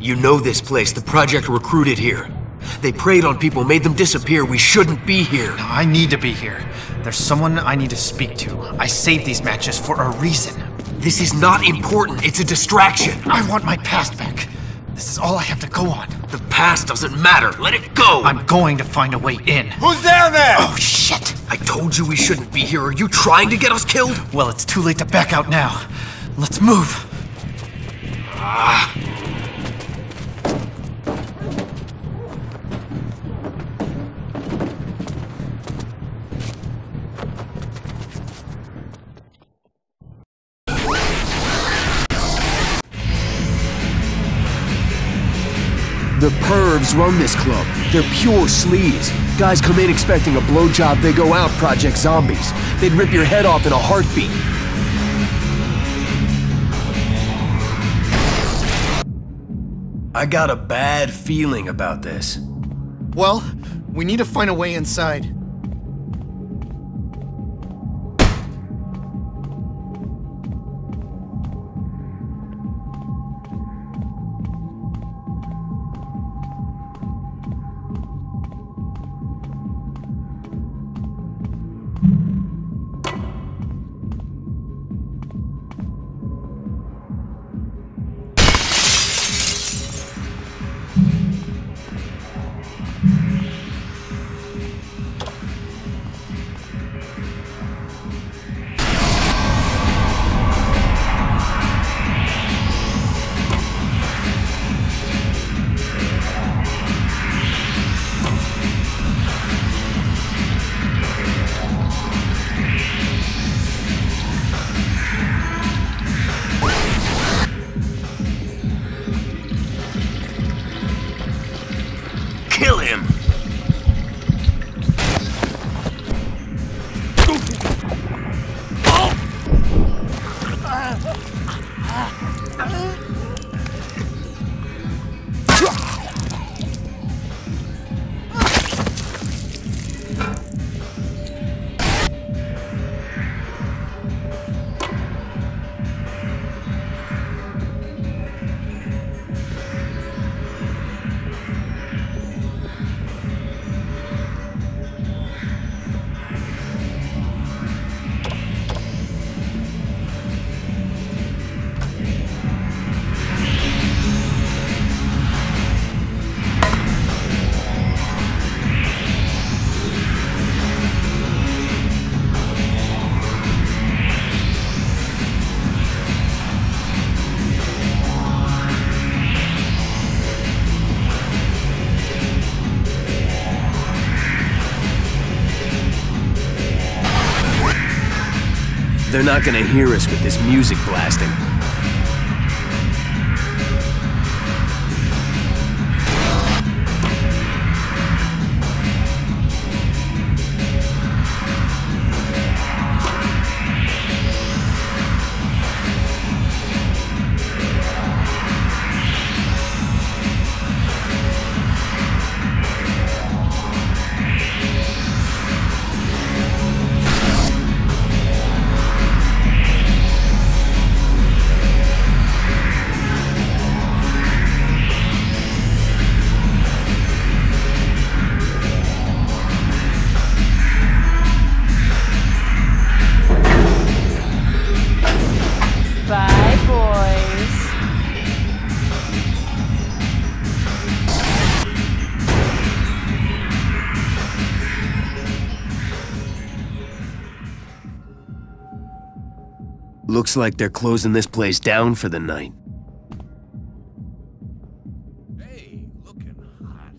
You know this place. The project recruited here. They preyed on people, made them disappear. We shouldn't be here. I need to be here. There's someone I need to speak to. I saved these matches for a reason. This is not important. It's a distraction. I want my past back. This is all I have to go on. The past doesn't matter. Let it go. I'm going to find a way in. Who's down there? Oh, shit! I told you we shouldn't be here. Are you trying to get us killed? Well, it's too late to back out now. Let's move. Ah. Pervs run this club. They're pure sleaze. Guys come in expecting a blowjob, they go out Project Zombies. They'd rip your head off in a heartbeat. I got a bad feeling about this. Well, we need to find a way inside. Not gonna hear us with this music blasting. Looks like they're closing this place down for the night. Hey, looking hot.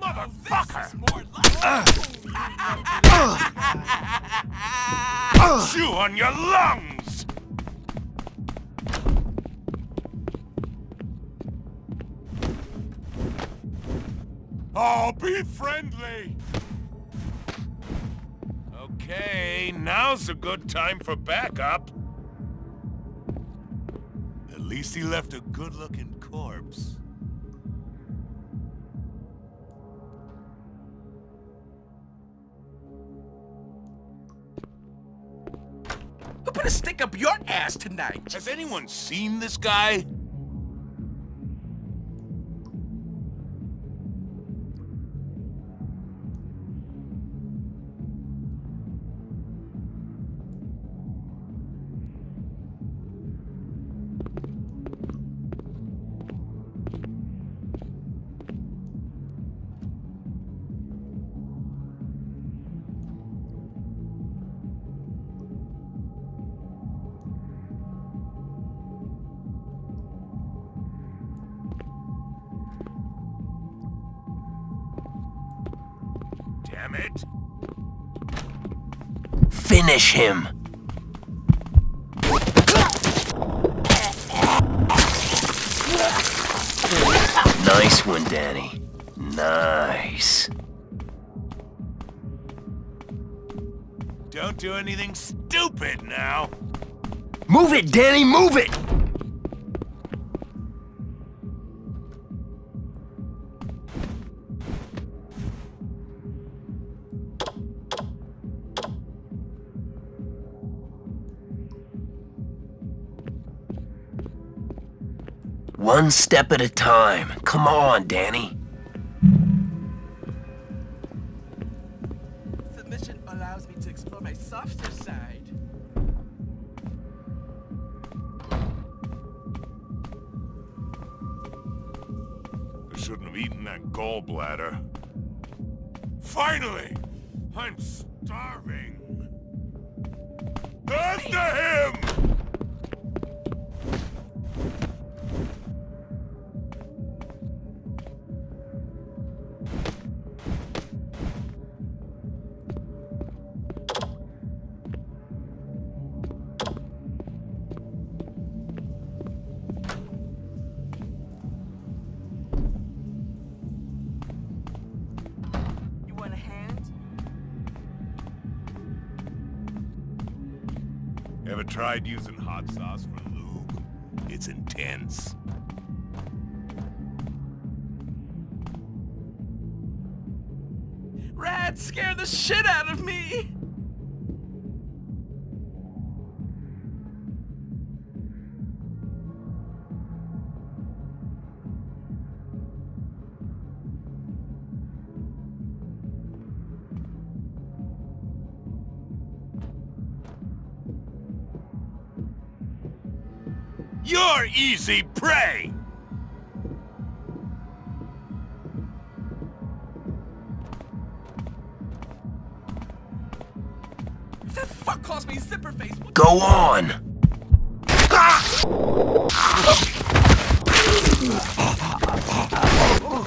Motherfucker! Chew on your lungs! Oh, be friendly! Okay, now's a good time for backup. At least he left a good-looking corpse. Who put a stick up your ass tonight? Has anyone seen this guy? Damn it. Finish him. Nice one, Danny. Nice. Don't do anything stupid now. Move it, Danny, move it! One step at a time. Come on, Danny. Submission allows me to explore my softer side. I shouldn't have eaten that gallbladder. Finally! I'm Ever tried using hot sauce for lube? It's intense. Rats scare the shit out of me! Easy prey! That fuck calls me zipper face. Go on.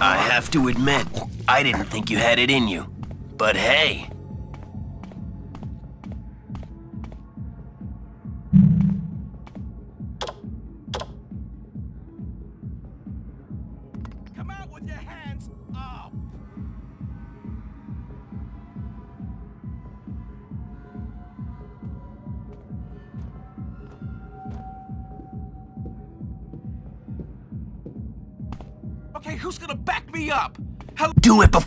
I have to admit, I didn't think you had it in you. But hey,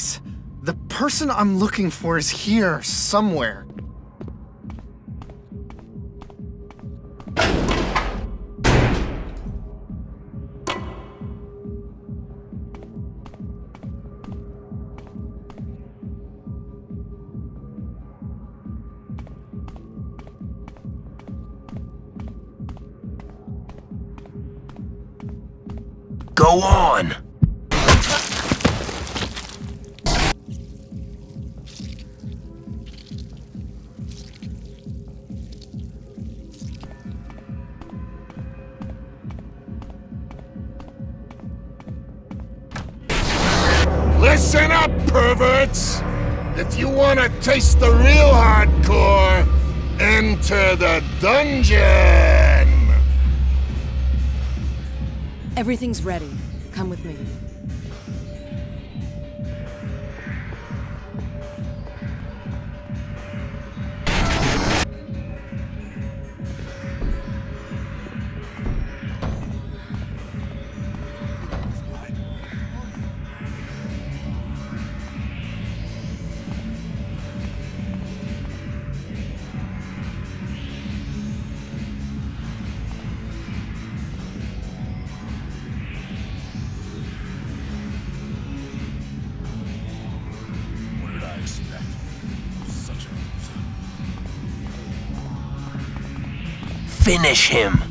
Place. The person I'm looking for is here, somewhere. Go on! If you want to taste the real hardcore, enter the dungeon! Everything's ready. Come with me. Finish him!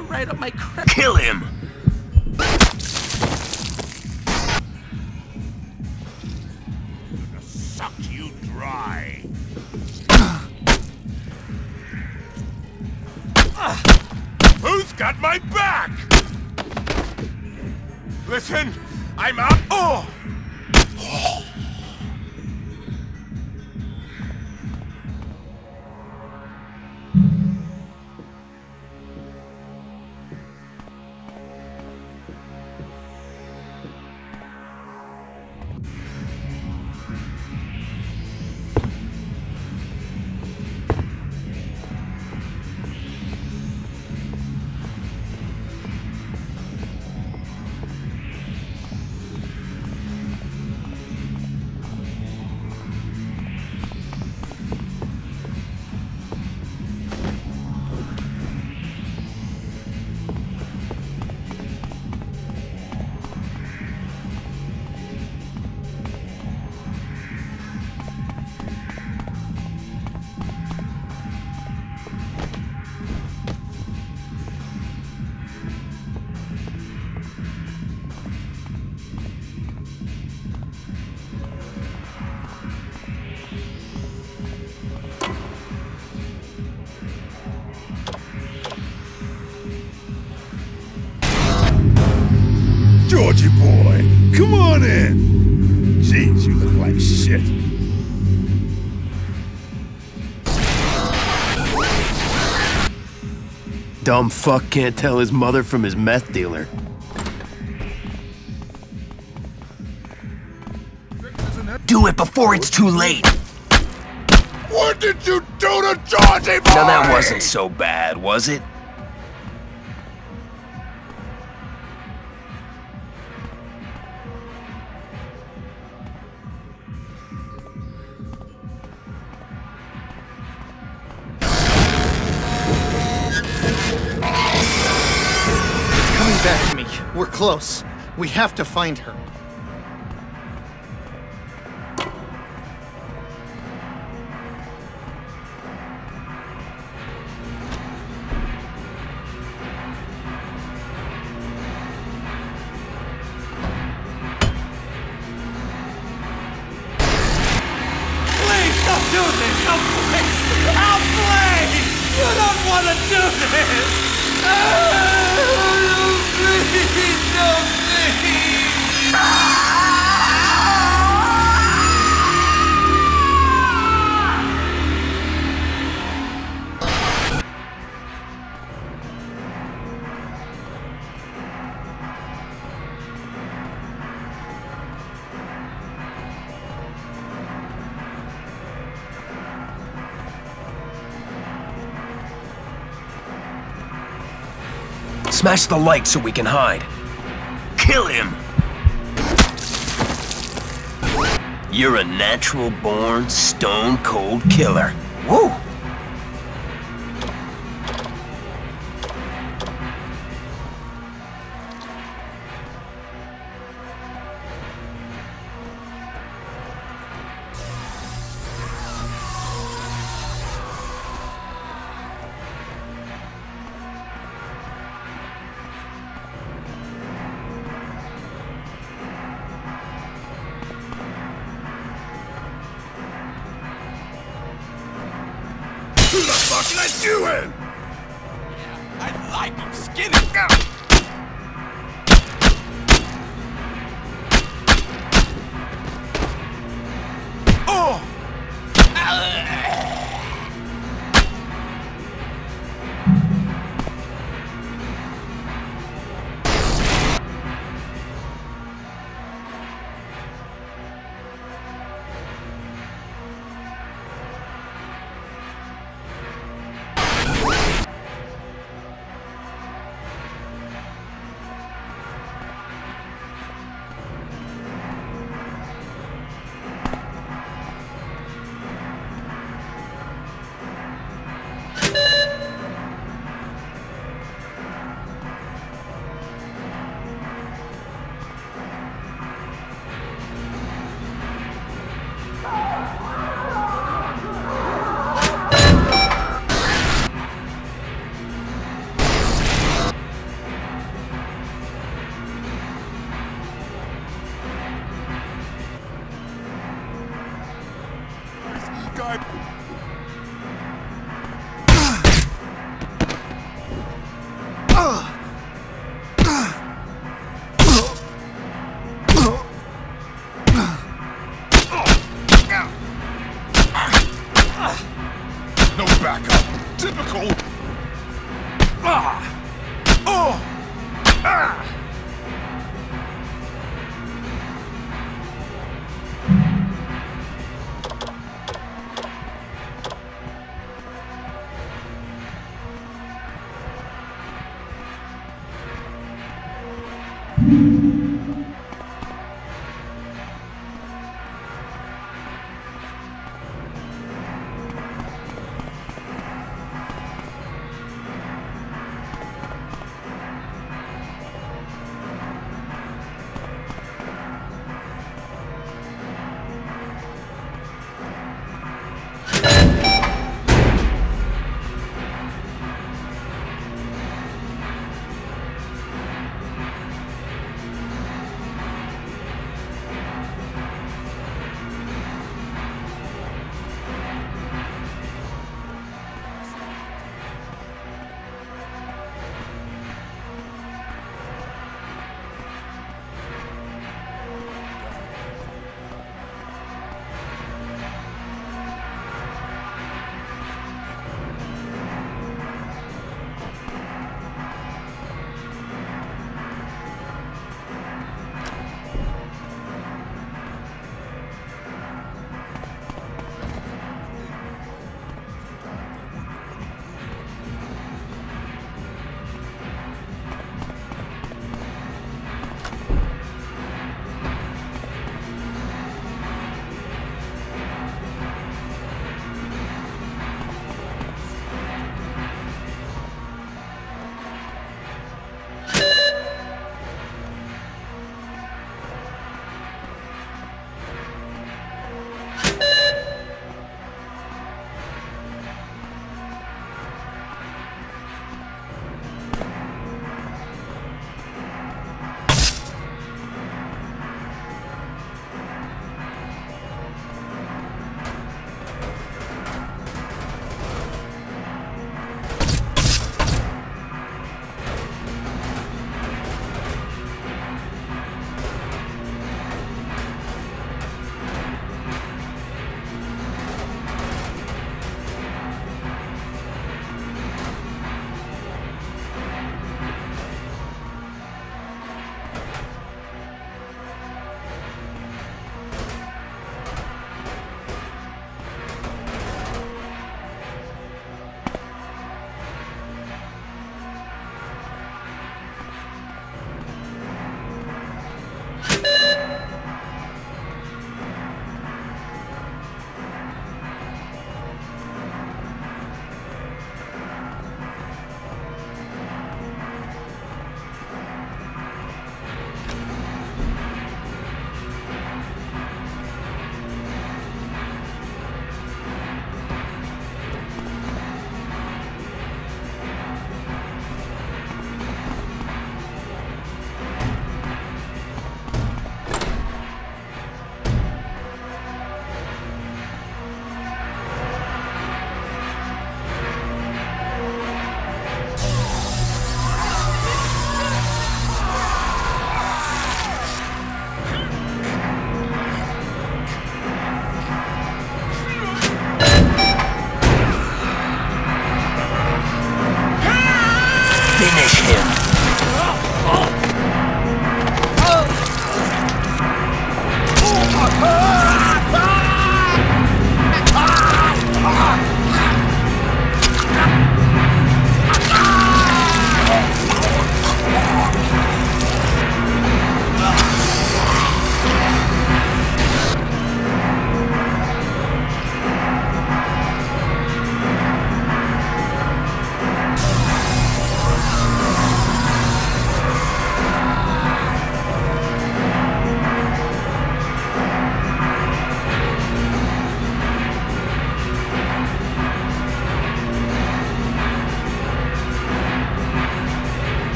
Man, they're right on my crap. Kill him! Suck you dry. Who's got my back? Listen, I'm out. dumb fuck can't tell his mother from his meth dealer. Do it before it's too late! What did you do to Georgie boy? Now that wasn't so bad, was it? Close. We have to find her. Please don't do this! Oh, please! Oh, please! You don't want to do this! Oh, please, no, please! Smash the light so we can hide. Kill him! You're a natural born stone cold killer. Woo! Fuck let you in? I like him skinny!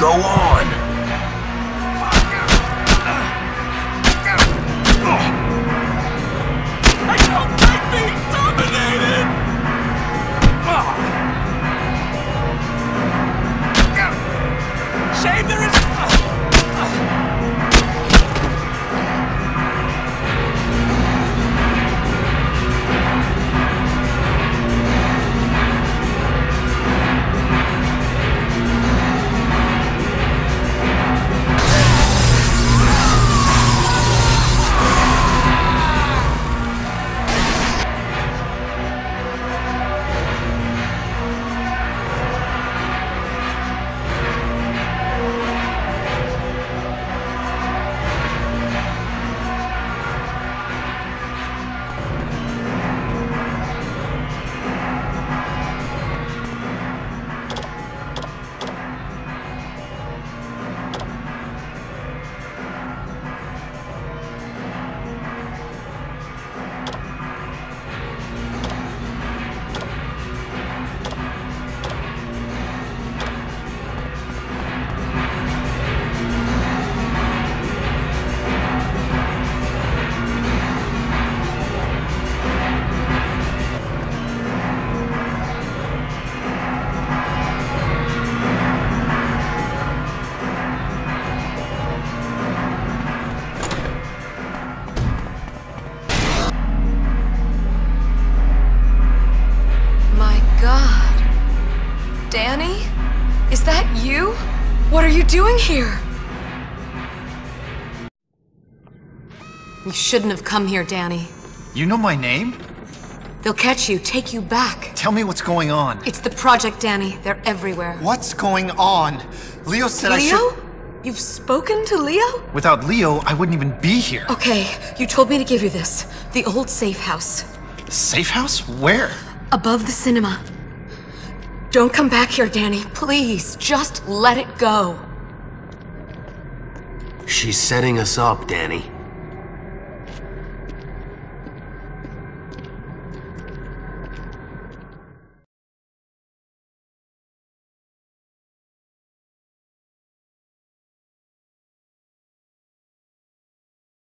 Go on! That you? What are you doing here? You shouldn't have come here, Danny. You know my name? They'll catch you, take you back. Tell me what's going on. It's the project, Danny. They're everywhere. What's going on? Leo said I Leo? You've spoken to Leo? Without Leo, I wouldn't even be here. Okay, you told me to give you this. The old safe house. Safe house? Where? Above the cinema. Don't come back here, Danny. Please, just let it go. She's setting us up, Danny.